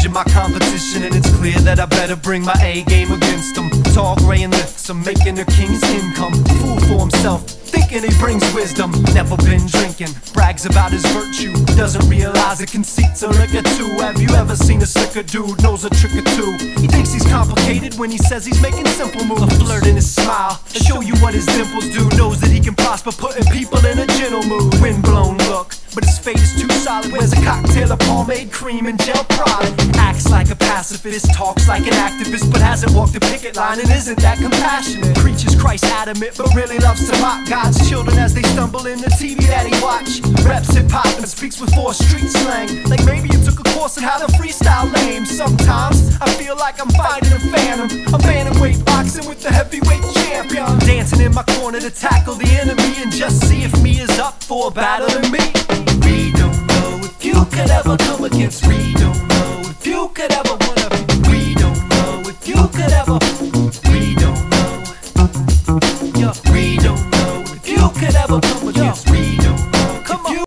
question my competition, and it's clear that I better bring my A game against them. Tall, gray, and lifts, I'm making a king's income. Fool for himself, thinking he brings wisdom. Never been drinking, brags about his virtue. Doesn't realize the conceit's a liquor too. Have you ever seen a slicker dude? Knows a trick or two. He thinks he's complicated when he says he's making simple moves. A flirt in his smile, to show you what his dimples do. Knows that he can prosper, putting fate is too solid. Wears a cocktail of pomade, cream, and gel product. Acts like a pacifist, talks like an activist, but hasn't walked the picket line and isn't that compassionate. Preaches Christ adamant, but really loves to mock God's children as they stumble in the TV that he watch. Reps hip hop and speaks with four street slang. Like maybe you took a course on how to freestyle lame. Sometimes I feel like I'm fighting a phantom. I'm bantamweight boxing with the heavyweight champion. Dancing in my corner to tackle the enemy and just see if me is up for a battle in me you could ever come against, we don't know. If you could ever wanna, be, we don't know. If you could ever, we don't know. Yeah, we don't know. If you could ever come against.